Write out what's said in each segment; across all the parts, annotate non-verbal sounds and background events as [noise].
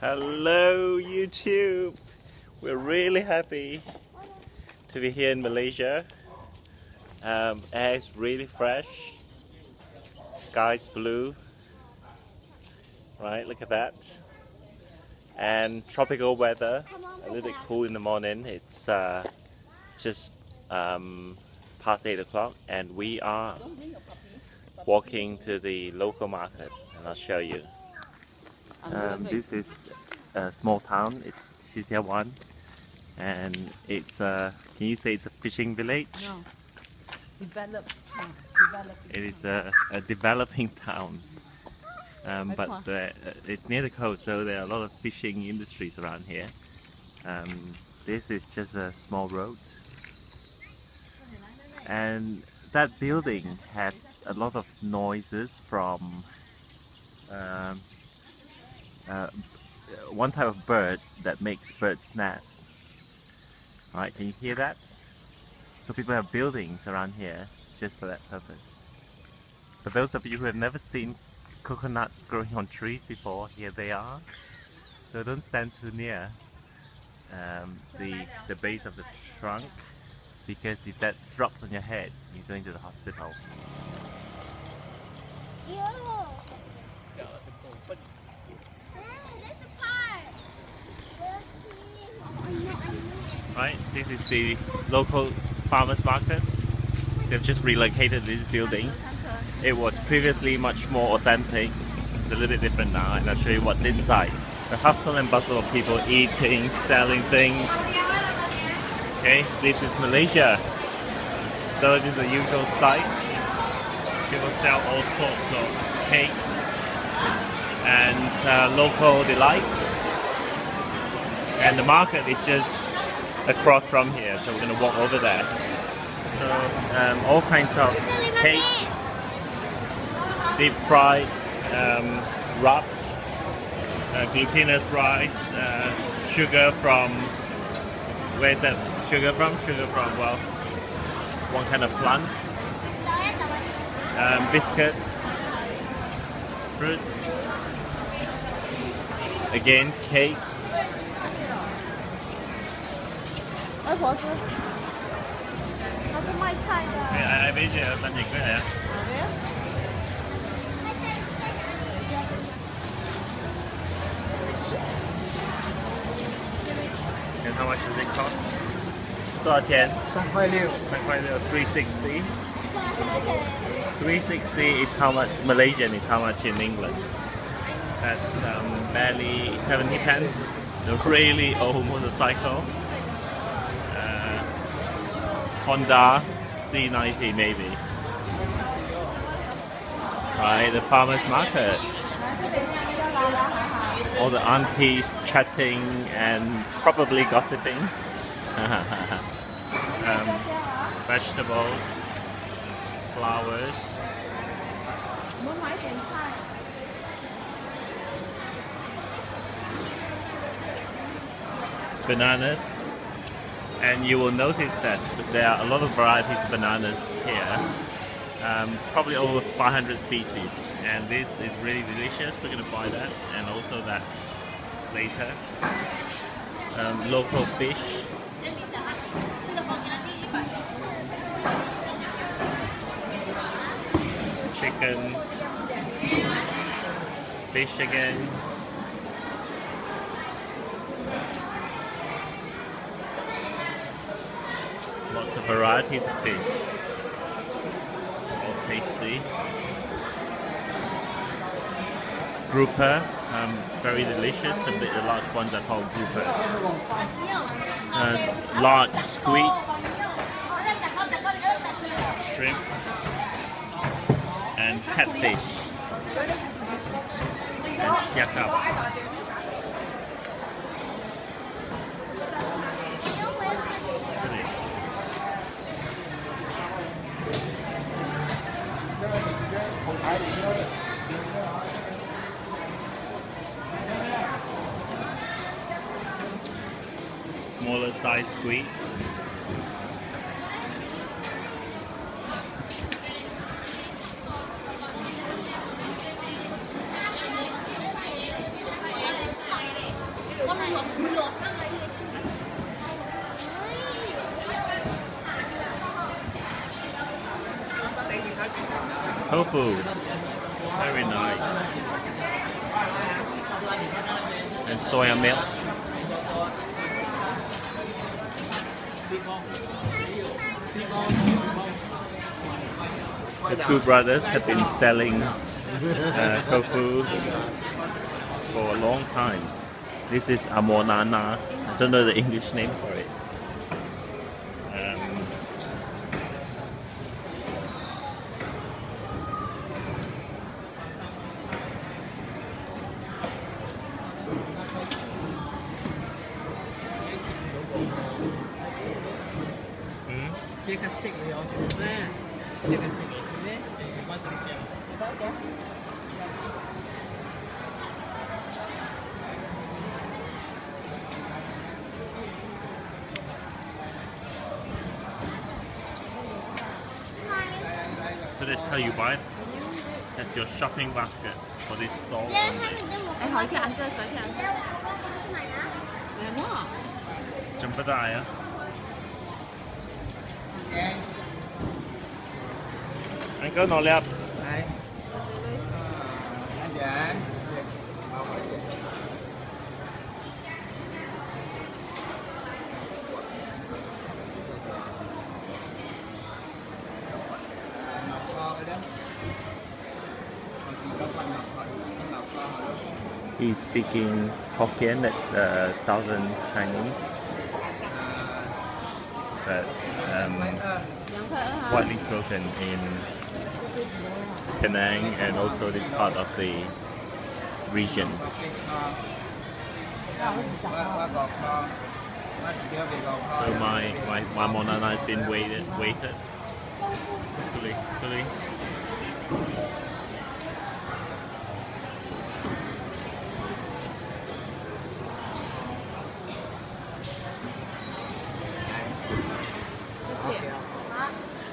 Hello YouTube! We're really happy to be here in Malaysia. Um, air is really fresh. Sky's blue. Right, look at that. And tropical weather. A little bit cool in the morning. It's uh, just um, past 8 o'clock and we are walking to the local market and I'll show you. Um, this is a small town, it's Sitiawan and it's a, can you say it's a fishing village? No. Develop. No. Developing. It is a, a developing [laughs] town. Um, but uh, it's near the coast so there are a lot of fishing industries around here. Um, this is just a small road and that building had a lot of noises from um, uh, one type of bird that makes bird's nests. Alright, can you hear that? So people have buildings around here just for that purpose. For those of you who have never seen coconuts growing on trees before, here they are. So don't stand too near um, the, the base of the trunk because if that drops on your head, you're going to the hospital. Right, this is the local farmers market. They've just relocated this building. It was previously much more authentic. It's a little bit different now and I'll show you what's inside. The hustle and bustle of people eating, selling things, Okay, this is Malaysia. So this is the usual sight. People sell all sorts of cakes and uh, local delights. And the market is just across from here, so we're going to walk over there. So um, all kinds of cakes, deep fried, um, wrapped, uh, glutinous rice, uh, sugar from, where is that sugar from? Sugar from, well, one kind of plant. Um, biscuits, fruits, again, cakes. I, I biết chưa, tên gì cái này And how much does it cost? 多少钱？三块六。三块六，three sixty. Three sixty is how much Malaysian is how much in England. That's um, barely seventy pence. A really old motorcycle. Honda C90 maybe. Right, the farmers market. All the aunties chatting and probably gossiping. [laughs] um, vegetables, flowers. Bananas, and you will notice that there are a lot of varieties of bananas here, um, probably over 500 species, and this is really delicious. We're going to buy that, and also that later. Um, local fish chickens, fish again. Varieties of fish. All tasty. Grouper, um, very delicious. The, the large ones are called grouper. Uh, large squid, shrimp, and catfish and siakap. Size squid. Tofu. Very nice. And soya milk. The two brothers have been selling uh, tofu for a long time. This is amonana. I don't know the English name So that's how you buy it. That's your shopping basket for this store. Em hỏi cái anh chơi, hỏi cái anh. Em mua. Jump at that, Uncle, no left. Ngọc kho, ngọc kho hồi đó. He's speaking Hokkien, that's uh, Southern Chinese, but um, mấy ơn. Nhận thở hả? widely spoken in Penang and also this part of the region. Có cái kho. Đâu có gì chặt Qua- đâu. qua gò kho. Qua chỉ kêu về gò kho. So my, my, my monana has been. Fully, fully.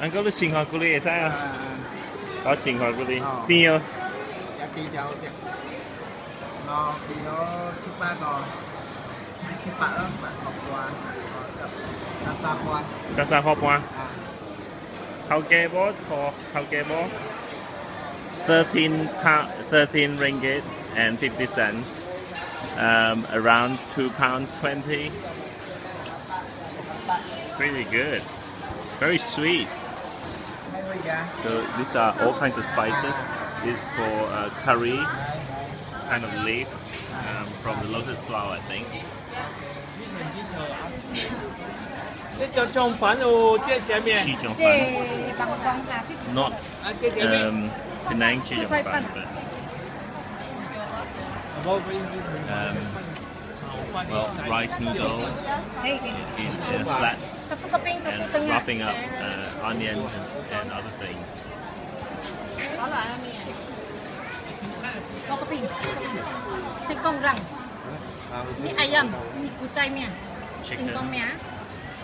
Uncle, the Sing Hoi Kuli is that? À, Có Sing Hoi Kuli. Ờ. Nhiều. giá trị cháu chứ nó thì nó chip ba còn chip ba đó bạn học qua ta xa qua Sa sa hop one. à How gay bot for how gay bot? 13 pound, 13 ringgit and 50 cents. Um, around 2 pounds 20. Pretty good. Very sweet. Yeah. So these are all kinds of spices. This for uh, curry, kind of leaf um, from the lotus flower, I think. Chijongfan. Not um, Penang Chijongfan, but um, well, rice noodles in, in uh, flat and wrapping up uh, onions and, and other things. Đó là mì. Có keping. Singkong rang. Mì ayam, mì kucai mia. Chicken, Singkong mia.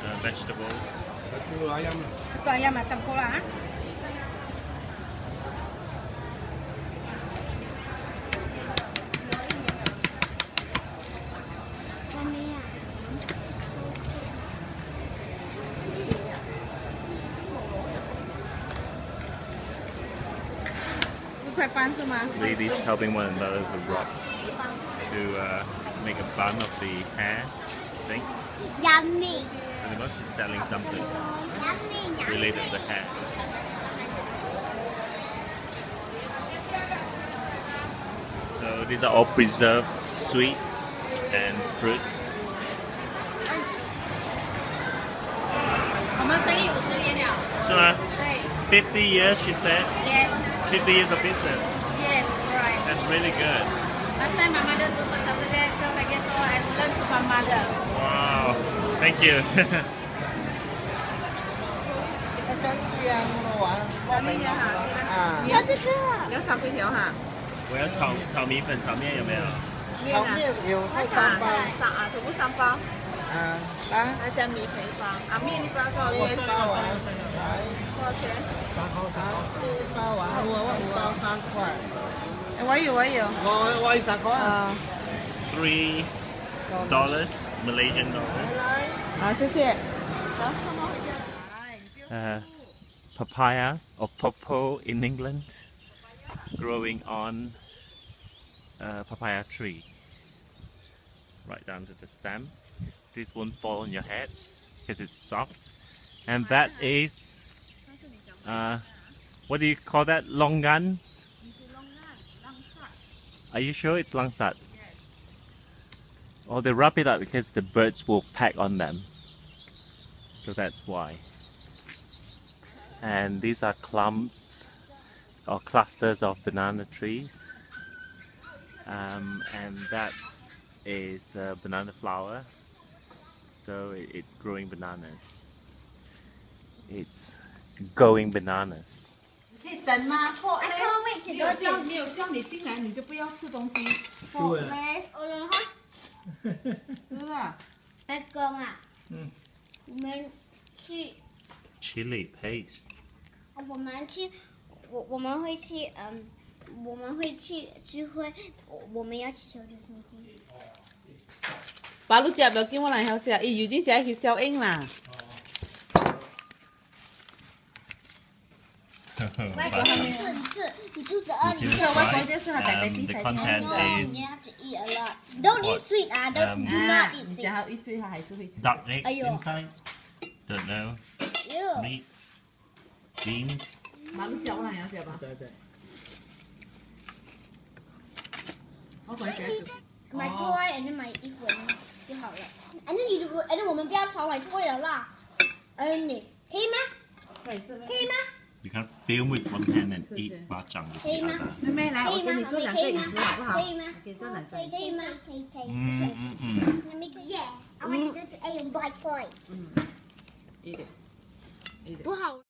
uh, vegetables. Satu ayam macam cola. Ladies helping one another to rock to uh, make a bun of the hair, I think. Yummy. And they must be selling something Yummy. Yummy. related to the hair. So these are all preserved sweets and fruits. Cảm ơn sĩ, 50 yên nào. So, Đây. 50 years, she said. Yes. 50 years of business. Yes, right. That's really good. Last time my mother do something like that, so I guess so I learned from my mother. Wow. Thank you. cái cái kia mua à Đây nha hả? à 这是个。有炒粿条哈？我要炒炒米粉，炒面有没有？面 炒 à? 面有菜 À, 干包 sạ, à, thùng bút xăm bao. à đó Hai trăm mì thịt bao. À, mì đi bao cho một lên bao bao. à đấy Bao chế. đó cái bao à một bao三块 我有我有。我我二十块啊 Ờ. Three dollars, Malaysian dollars. 好，谢谢。 Uh, papayas or popo in England, growing on a papaya tree, right down to the stem. This won't fall on your head because it's soft. And that is, uh, what do you call that? Longan? Are you sure it's langsat? Oh, they wrap it up because the birds will peck on them. So that's why. And these are clumps or clusters of banana trees. Um, and that is a banana flower. So it's growing bananas It's going bananas. 可以等吗？破 I can't wait to 没 go 有叫 to 没有叫你进来，你就不要吃东西。对嘞，嗯是吧？ Let's go 啊！嗯我们去， Chili paste. 我们去，我我们会去，嗯，我们会去聚会，我我们要去 children's meeting。把路食唔叫我嚟口食，咦，有啲食去小英啦。 外国你吃你吃，你肚子饿你 Chili 吃。外国 rice, 就是系第 um, 啲 the 睇 content No, is you have to eat a lot. Don't eat What? sweet 啊，don't Um, do 啊 not，eat 你 sweet. 然后一岁他还是会吃。 duck eggs Aiyo. inside. Don't know. Ew. Meat, beans. 马路食我嚟口食吧。对对，我同你食。买 toy and then 买衣服就好了。And then you and then 我们不要炒买 toy 了啦。嗯，你可以吗？可以吃 because film with one hand and eat bachang with the other. Mẹ lại, ok, mình cứ làm cái gì cũng được, phải không? Ok, cho lại vậy. Mm mm mm. Let me yeah. I want to go to a bite boy. Eat it. Eat it.